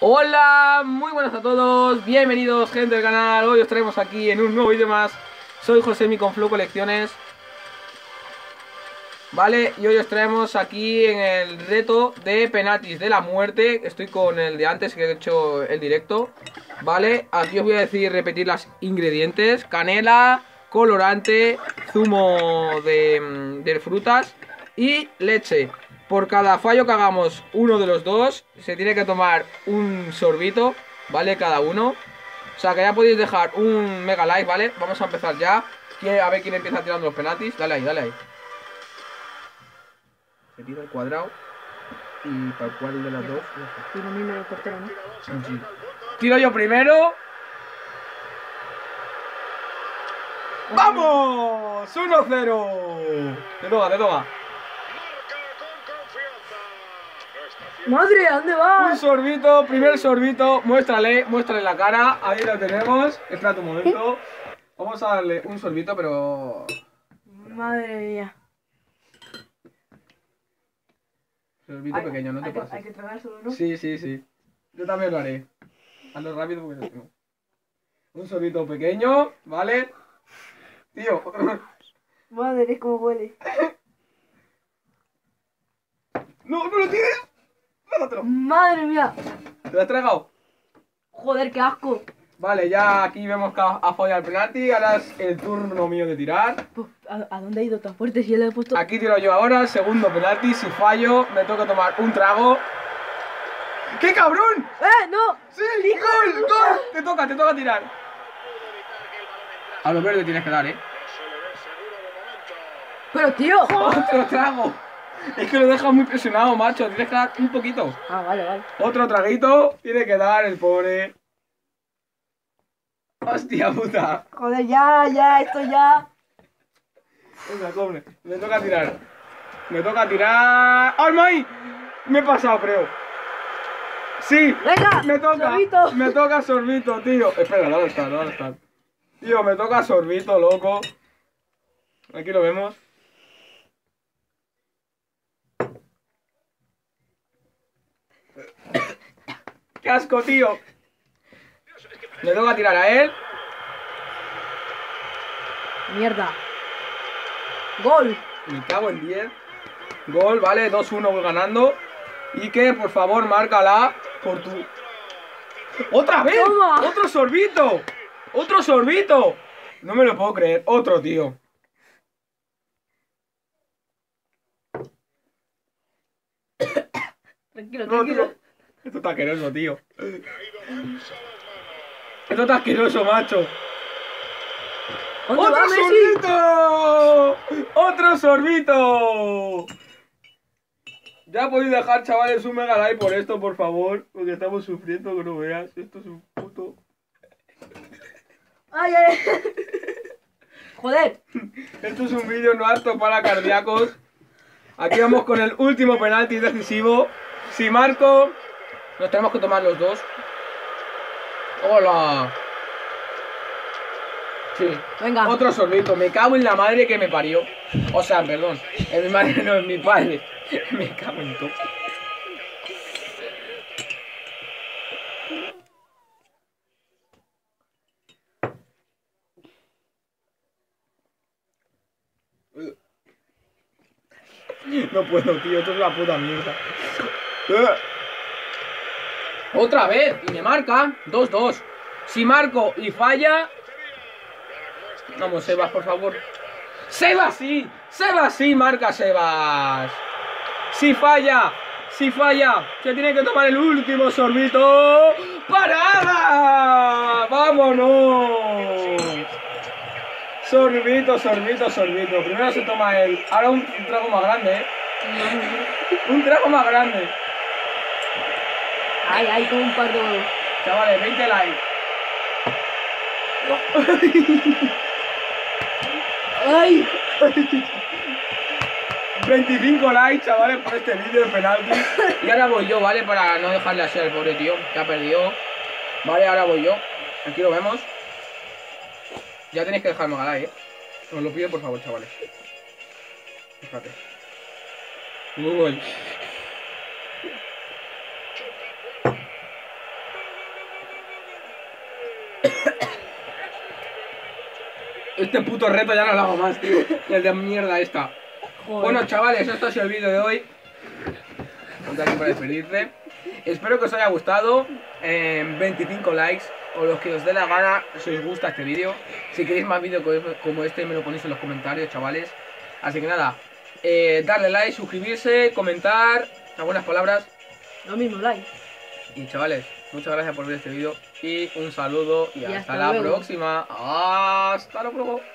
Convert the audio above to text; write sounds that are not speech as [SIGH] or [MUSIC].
Hola, muy buenas a todos, bienvenidos gente del canal, hoy os traemos aquí en un nuevo vídeo más. Soy José Mi con Flow Colecciones. Vale, y hoy os traemos aquí en el reto de penaltis de la muerte. Estoy con el de antes que he hecho el directo. Vale, aquí os voy a decir repetir las ingredientes. Canela, colorante, zumo de, de frutas y leche por cada fallo que hagamos uno de los dos, se tiene que tomar un sorbito, ¿vale? Cada uno. O sea que ya podéis dejar un mega like, ¿vale? Vamos a empezar ya. A ver quién empieza tirando los penaltis. Dale ahí, dale ahí. Se tira el cuadrado. Y para cuál de las dos. Tiro mismo el portero, ¿no? Sí. Tiro yo primero. ¡Vamos! ¡1-0! Te toca, te toca. ¡Madre! ¿A dónde Un vas? sorbito, primer sorbito, muéstrale, muéstrale la cara, ahí lo tenemos, espera un momento, vamos a darle un sorbito, pero... Madre mía. Sorbito pequeño, no te hay que, pases. hay que tragárselo, ¿no? Sí, sí, sí, yo también lo haré, hazlo rápido porque no tengo. Un sorbito pequeño, ¿vale? Tío, Madre, es como huele. [LAUGHS] no, no lo tienes, Madre mía. ¿te lo has tragado? Joder, qué asco. Vale, ya aquí vemos que ha ha fallado el penalti, ahora es el turno mío de tirar. Pues, ¿A, a dónde ha ido tan fuerte si yo le he puesto... Aquí tiro yo ahora, segundo penalti, si fallo me toca tomar un trago. ¡Qué cabrón! ¡Eh, no! ¡Sí! ¡Gol! ¡Gol! Te toca, te toca tirar. A lo verde tienes que dar, ¿eh? Pero, tío. ¡Otro trago! Es que lo dejas muy presionado, macho. Tienes que dar un poquito. Ah, vale, vale. Otro traguito tiene que dar el pobre. ¡Hostia puta! Joder, ya, ya, esto ya. Venga, cobre. Me toca tirar. Me toca tirar. ¡Almay! Me he pasado, creo. Sí. Venga, Me toca. sorbito. Me toca sorbito, tío. Espera, ¿dónde está? ¿Dónde está? Tío, me toca sorbito, loco. Aquí lo vemos. ¡Qué asco, tío! Me toca tirar a él. Mierda. Gol. Me cago en 10. Gol, vale, 2-1 voy ganando. Y que, por favor, márcala por tu... ¡Otra vez! Toma. ¡Otro sorbito! ¡Otro sorbito! No me lo puedo creer. Otro, tío. Tranquilo, No, tranquilo. tío. Esto está asqueroso, tío. Esto está asqueroso, macho. ¿Dónde ¡Otro va sorbito! ¡Otro sorbito! Ya podéis dejar, chavales, un mega like por esto, por favor. Porque estamos sufriendo, que no veas. Esto es un puto... Ay, ay. Joder. Esto es un vídeo no apto para cardíacos. Aquí vamos con el último penalti decisivo. Si marco, nos tenemos que tomar los dos. ¡Hola! Sí. Venga. Otro sorbito. Me cago en la madre que me parió. O sea, perdón. En mi madre no es mi padre. [LAUGHS] Me cago en todo. No puedo, tío. Esto es una puta mierda. Otra vez. Y me marca. 2-2. Si marco y falla, Vamos, Sebas, por favor. ¡Sebas sí! ¡Sebas sí! Marca Sebas. Si falla, si falla, se tiene que tomar el último sorbito. ¡Parada! ¡Vámonos! Sorbito, sorbito, sorbito. Primero se toma el. Ahora un, un trago más grande, ¿eh? Un trago más grande. Ay, ay, con un par de huevos. Chavales, 20 likes. [LAUGHS] Ay. 25 likes, chavales, por este vídeo de penalti. Y ahora voy yo, ¿vale? Para no dejarle así al pobre tío, que ha perdido. Vale, ahora voy yo. Aquí lo vemos. Ya tenéis que dejarme ganar, ¿eh? Os lo pido, por favor, chavales. Fíjate. Uy. Este puto reto ya no lo hago más, tío. El de mierda esta. Joder. Bueno, chavales, esto ha sido el vídeo de hoy. Ponte aquí para despedirte. Espero que os haya gustado. Eh, 25 likes o los que os dé la gana si os gusta este vídeo. Si queréis más vídeos co- como este, me lo ponéis en los comentarios, chavales. Así que nada, eh, darle like, suscribirse, comentar, algunas palabras. Lo mismo, like. Y chavales, muchas gracias por ver este vídeo. Y un saludo y, Y hasta, hasta la luego. próxima. Hasta luego.